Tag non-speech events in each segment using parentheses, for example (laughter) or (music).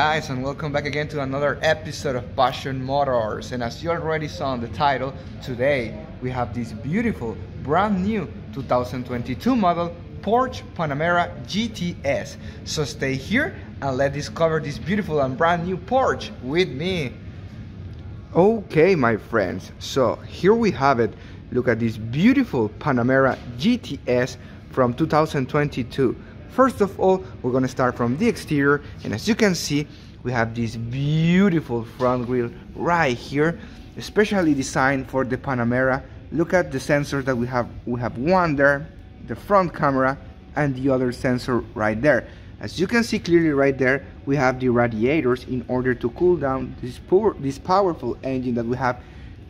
Guys and welcome back again to another episode of Passion Motors. And as you already saw in the title today we have this beautiful brand new 2022 model Porsche Panamera GTS so stay here and let's discover this beautiful and brand new Porsche with me. Okay my friends. So here we have it. Look at this beautiful Panamera GTS from 2022 First of all, we're gonna start from the exterior and as you can see, we have this beautiful front grille right here, especially designed for the Panamera. Look at the sensors that we have. We have one there, the front camera, and the other sensor right there. As you can see clearly right there, we have the radiators in order to cool down this, this powerful engine that we have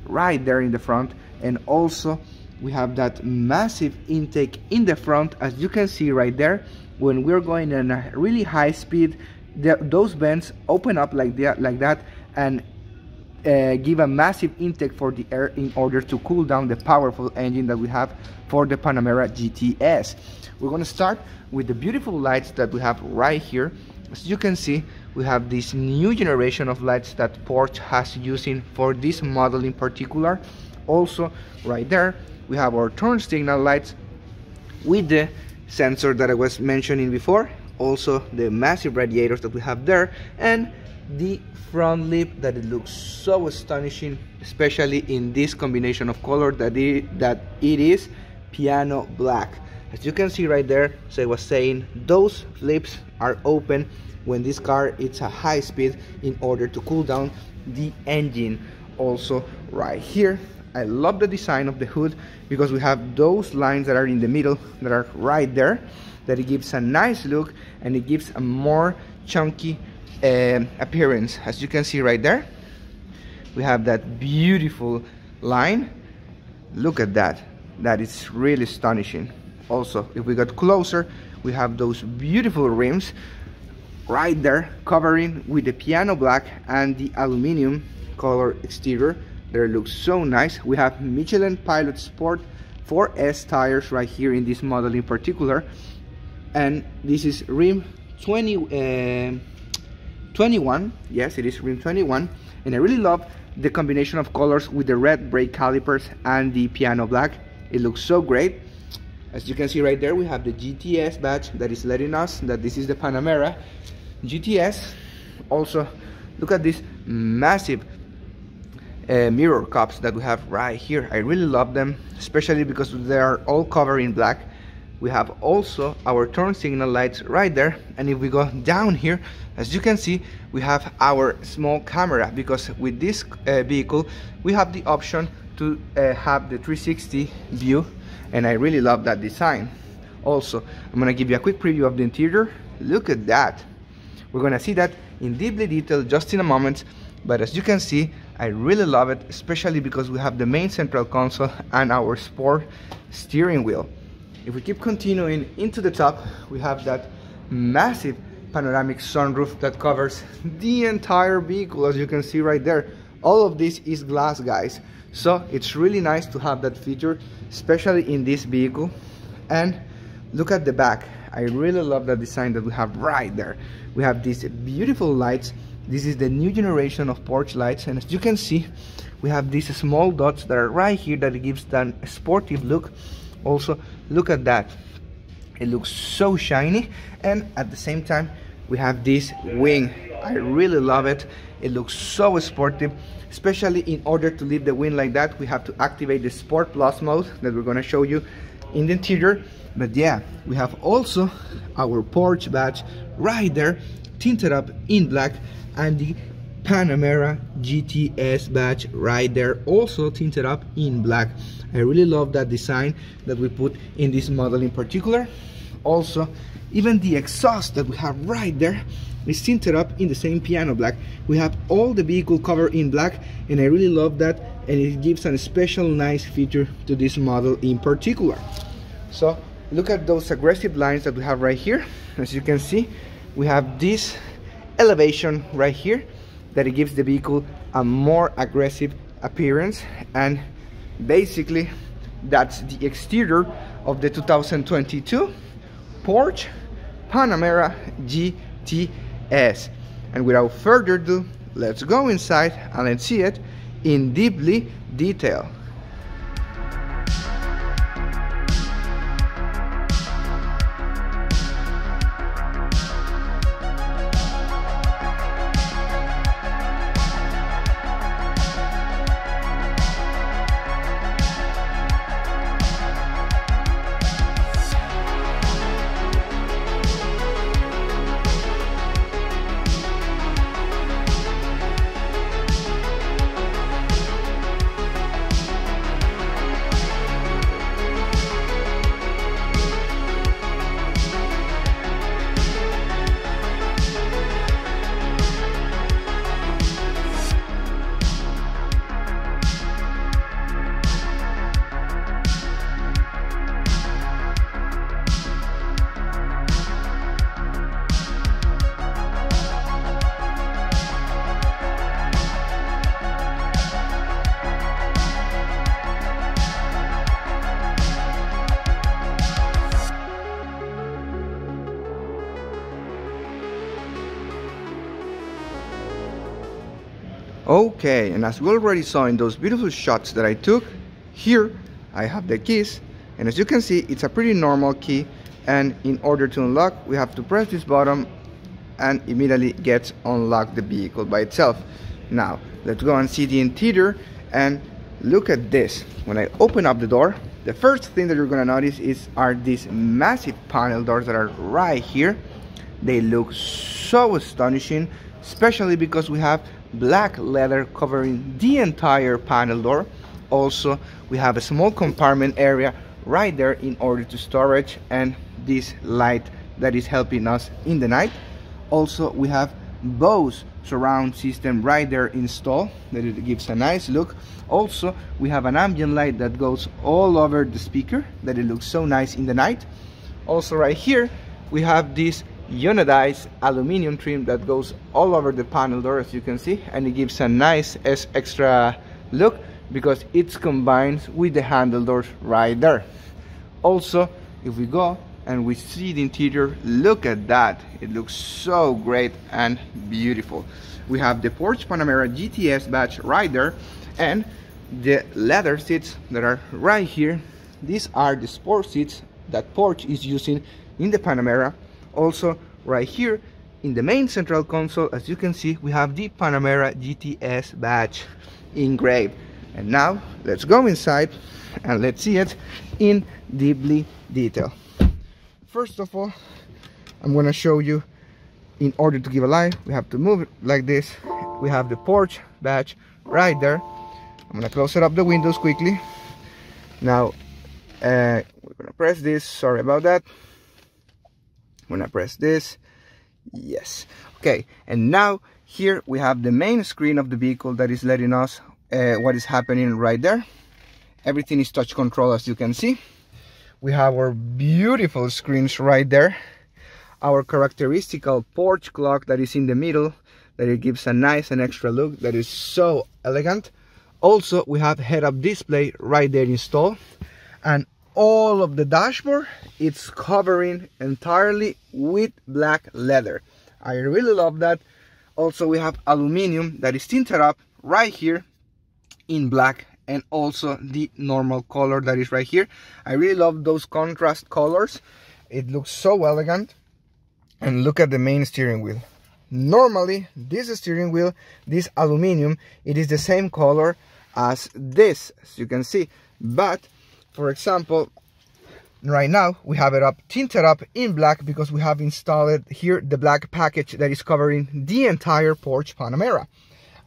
right there in the front and also we have that massive intake in the front as you can see right there when we're going in a really high speed the, those vents open up like that like that and uh, give a massive intake for the air in order to cool down the powerful engine that we have for the Panamera GTS. We're going to start with the beautiful lights that we have right here. As you can see, we have this new generation of lights that Porsche has using for this model in particular. Also, right there, we have our turn signal lights with the sensor that I was mentioning before also the massive radiators that we have there and the front lip that it looks so astonishing especially in this combination of color that it, that it is piano black. As you can see right there so I was saying those lips are open when this car it's a high speed in order to cool down the engine. Also right here I love the design of the hood because we have those lines that are in the middle that are right there that it gives a nice look and it gives a more chunky uh, appearance. As you can see right there we have that beautiful line. Look at that. That is really astonishing. Also if we got closer we have those beautiful rims right there covering with the piano black and the aluminum color exterior there looks so nice. We have Michelin Pilot Sport 4S tires right here in this model in particular. And this is rim 20 uh, 21 yes it is rim 21 and I really love the combination of colors with the red brake calipers and the piano black. It looks so great. As you can see right there we have the GTS badge that is letting us that this is the Panamera GTS also look at this massive uh, mirror cups that we have right here. I really love them, especially because they are all covered in black. We have also our turn signal lights right there. And if we go down here, as you can see, we have our small camera because with this uh, vehicle, we have the option to uh, have the 360 view. And I really love that design. Also, I'm gonna give you a quick preview of the interior. Look at that. We're gonna see that in deeply detail just in a moment. But as you can see, I really love it, especially because we have the main central console and our sport steering wheel. If we keep continuing into the top, we have that massive panoramic sunroof that covers (laughs) the entire vehicle, as you can see right there. All of this is glass, guys. So it's really nice to have that feature, especially in this vehicle. And look at the back. I really love the design that we have right there. We have these beautiful lights this is the new generation of Porsche lights and as you can see we have these small dots that are right here that gives that a sportive look. Also look at that. It looks so shiny and at the same time we have this wing. I really love it. It looks so sportive especially in order to leave the wing like that we have to activate the sport plus mode that we're going to show you in the interior. But yeah we have also our Porsche badge right there tinted up in black and the Panamera GTS badge right there also tinted up in black. I really love that design that we put in this model in particular. Also even the exhaust that we have right there is tinted up in the same piano black. We have all the vehicle cover in black and I really love that and it gives a special nice feature to this model in particular. So look at those aggressive lines that we have right here. As you can see we have this elevation right here that it gives the vehicle a more aggressive appearance and basically that's the exterior of the 2022 Porsche Panamera GTS And without further ado, let's go inside and let's see it in deeply detail. Okay, and as we already saw in those beautiful shots that I took, here I have the keys, and as you can see, it's a pretty normal key, and in order to unlock, we have to press this button and immediately gets unlocked the vehicle by itself. Now, let's go and see the interior and look at this. When I open up the door, the first thing that you're gonna notice is are these massive panel doors that are right here. They look so astonishing, especially because we have black leather covering the entire panel door. Also we have a small compartment area right there in order to storage and this light that is helping us in the night. Also we have Bose surround system right there installed that it gives a nice look. Also we have an ambient light that goes all over the speaker that it looks so nice in the night. Also right here we have this anodized aluminum trim that goes all over the panel door as you can see and it gives a nice extra look because it's combined with the handle doors right there. Also if we go and we see the interior look at that. It looks so great and beautiful. We have the Porsche Panamera GTS badge right there and the leather seats that are right here. These are the sport seats that Porsche is using in the Panamera also right here in the main central console as you can see we have the Panamera GTS badge engraved. And now let's go inside and let's see it in deeply detail. First of all I'm gonna show you in order to give a light we have to move it like this. We have the Porsche badge right there. I'm gonna close it up the windows quickly. Now uh, we're gonna press this. Sorry about that when I press this yes. Okay and now here we have the main screen of the vehicle that is letting us uh, what is happening right there. Everything is touch control as you can see. We have our beautiful screens right there. Our characteristical Porsche clock that is in the middle that it gives a nice and extra look that is so elegant. Also we have head-up display right there installed. And all of the dashboard it's covering entirely with black leather. I really love that. Also we have aluminum that is tinted up right here in black and also the normal color that is right here. I really love those contrast colors. It looks so elegant. And look at the main steering wheel. Normally this steering wheel this aluminum it is the same color as this as you can see. But for example right now we have it up tinted up in black because we have installed here the black package that is covering the entire Porsche Panamera.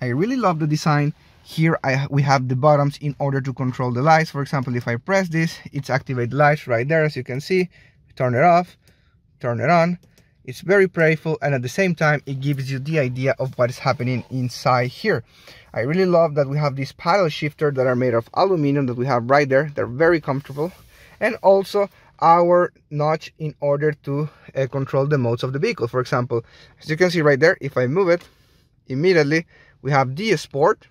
I really love the design. Here I we have the buttons in order to control the lights. For example if I press this it's activate lights right there as you can see. Turn it off turn it on it's very playful and at the same time it gives you the idea of what is happening inside here. I really love that we have these paddle shifter that are made of aluminum that we have right there. They're very comfortable. And also our notch in order to uh, control the modes of the vehicle. For example as you can see right there if I move it immediately we have the sport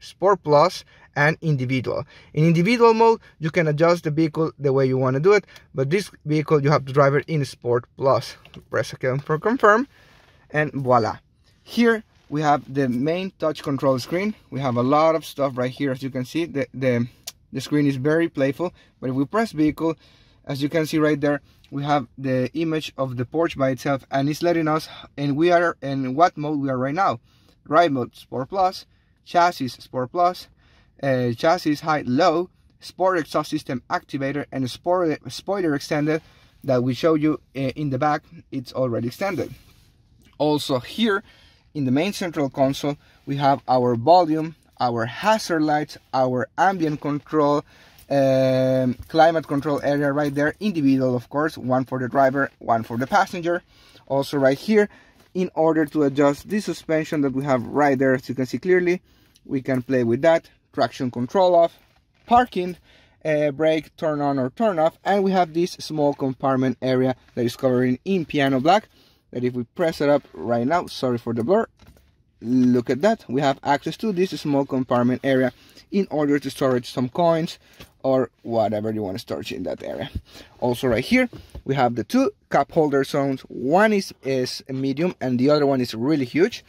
sport plus and individual. In individual mode you can adjust the vehicle the way you want to do it but this vehicle you have to drive it in sport plus. Press again for confirm and voila. Here we have the main touch control screen. We have a lot of stuff right here. As you can see the the, the screen is very playful but if we press vehicle as you can see right there we have the image of the Porsche by itself and it's letting us and we are in what mode we are right now? Ride mode sport plus. Chassis sport plus uh, chassis height low sport exhaust system activator and sport spoiler extended that we show you uh, in the back it's already extended. Also here in the main central console we have our volume our hazard lights our ambient control um, climate control area right there individual of course one for the driver one for the passenger. Also right here in order to adjust the suspension that we have right there as you can see clearly we can play with that traction control off parking uh, brake turn on or turn off and we have this small compartment area that is covered in piano black that if we press it up right now sorry for the blur look at that we have access to this small compartment area in order to storage some coins or whatever you want to storage in that area. Also right here we have the two cup holder zones one is is medium and the other one is really huge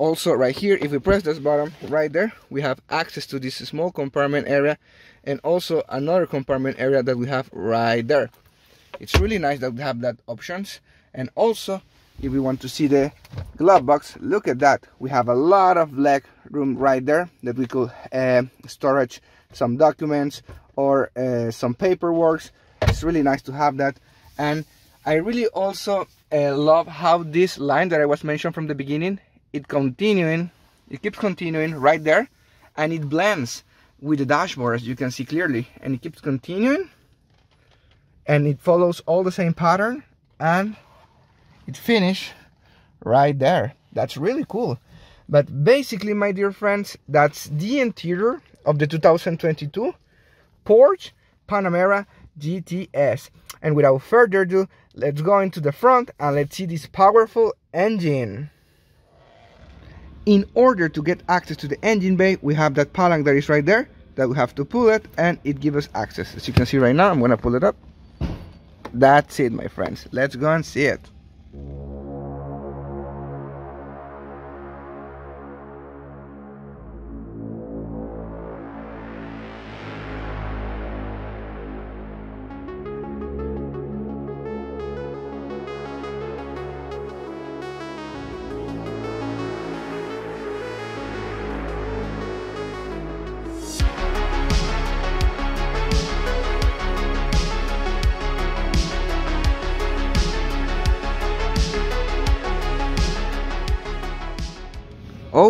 also right here if we press this button right there we have access to this small compartment area and also another compartment area that we have right there. It's really nice that we have that options. And also if we want to see the glove box look at that. We have a lot of leg room right there that we could uh, storage some documents or uh, some paperwork. It's really nice to have that. And I really also uh, love how this line that I was mentioned from the beginning it continuing it keeps continuing right there and it blends with the dashboard as you can see clearly and it keeps continuing and it follows all the same pattern and it finish right there. That's really cool. But basically my dear friends that's the interior of the 2022 Porsche Panamera GTS and without further ado let's go into the front and let's see this powerful engine in order to get access to the engine bay we have that padlock that is right there that we have to pull it and it gives us access. As you can see right now I'm gonna pull it up. That's it my friends. Let's go and see it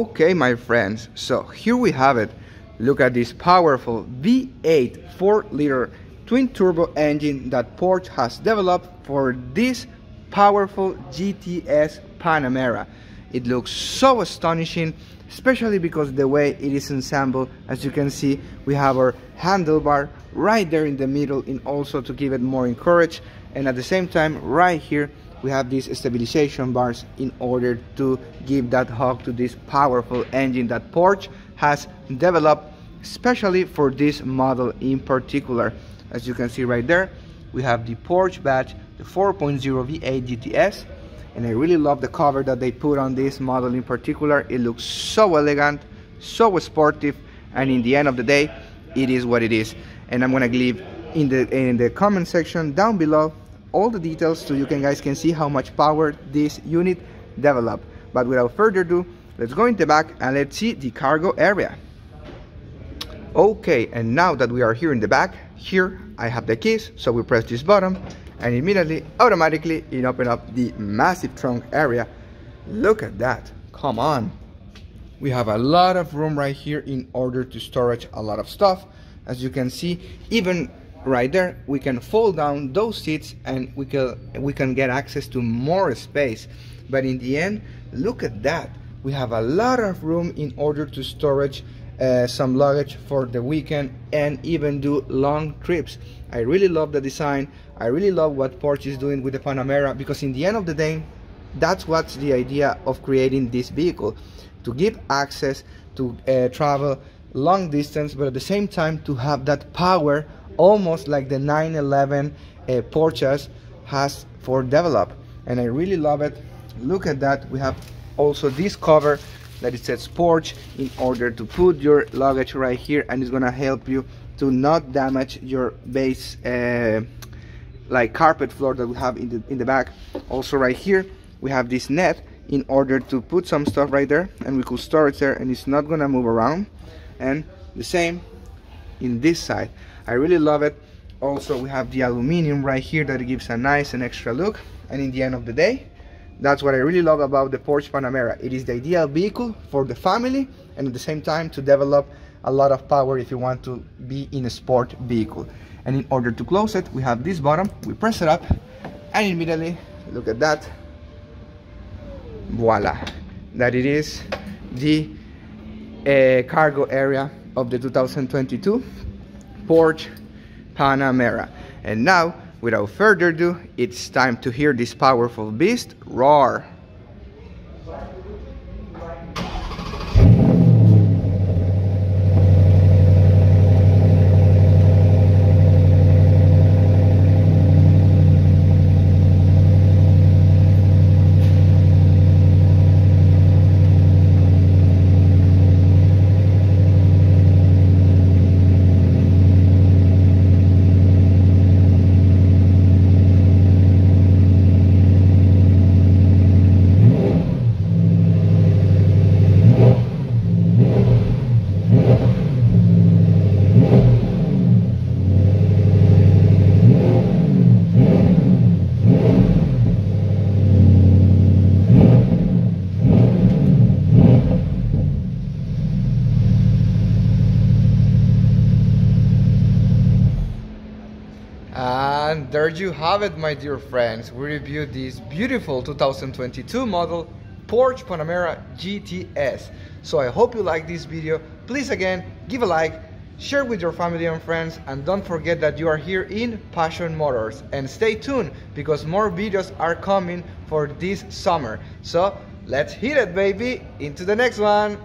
Okay, my friends, so here we have it. Look at this powerful V8 4-liter twin-turbo engine that Porsche has developed for this powerful GTS Panamera. It looks so astonishing, especially because the way it is assembled. As you can see, we have our handlebar right there in the middle and also to give it more encourage. And at the same time, right here, we have these stabilization bars in order to give that hug to this powerful engine that Porsche has developed especially for this model in particular. As you can see right there, we have the Porsche badge, the 4.0 V8 GTS, and I really love the cover that they put on this model in particular. It looks so elegant, so sportive, and in the end of the day, it is what it is. And I'm gonna leave in the in the comment section down below all the details so you can guys can see how much power this unit develop but without further ado let's go in the back and let's see the cargo area. Okay and now that we are here in the back here I have the keys so we press this button and immediately automatically it open up the massive trunk area. Look at that. Come on. We have a lot of room right here in order to storage a lot of stuff. As you can see even right there we can fold down those seats and we can we can get access to more space. But in the end look at that. We have a lot of room in order to storage uh, some luggage for the weekend and even do long trips. I really love the design. I really love what Porsche is doing with the Panamera because in the end of the day that's what's the idea of creating this vehicle to give access to uh, travel long distance but at the same time to have that power almost like the 911 uh, Porsches has for develop. And I really love it. Look at that. We have also this cover that it says Porsche in order to put your luggage right here. And it's gonna help you to not damage your base uh, like carpet floor that we have in the in the back. Also right here we have this net in order to put some stuff right there. And we could store it there and it's not gonna move around. And the same in this side I really love it. Also we have the aluminum right here that gives a nice and extra look. And in the end of the day that's what I really love about the Porsche Panamera. It is the ideal vehicle for the family and at the same time to develop a lot of power if you want to be in a sport vehicle. And in order to close it we have this bottom. We press it up and immediately look at that. Voila. That it is the uh, cargo area of the 2022 Porsche Panamera. And now without further ado it's time to hear this powerful beast roar And there you have it, my dear friends. We reviewed this beautiful 2022 model Porsche Panamera GTS. So I hope you like this video. Please again, give a like, share with your family and friends, and don't forget that you are here in Passion Motors. And stay tuned because more videos are coming for this summer. So let's hit it, baby, into the next one.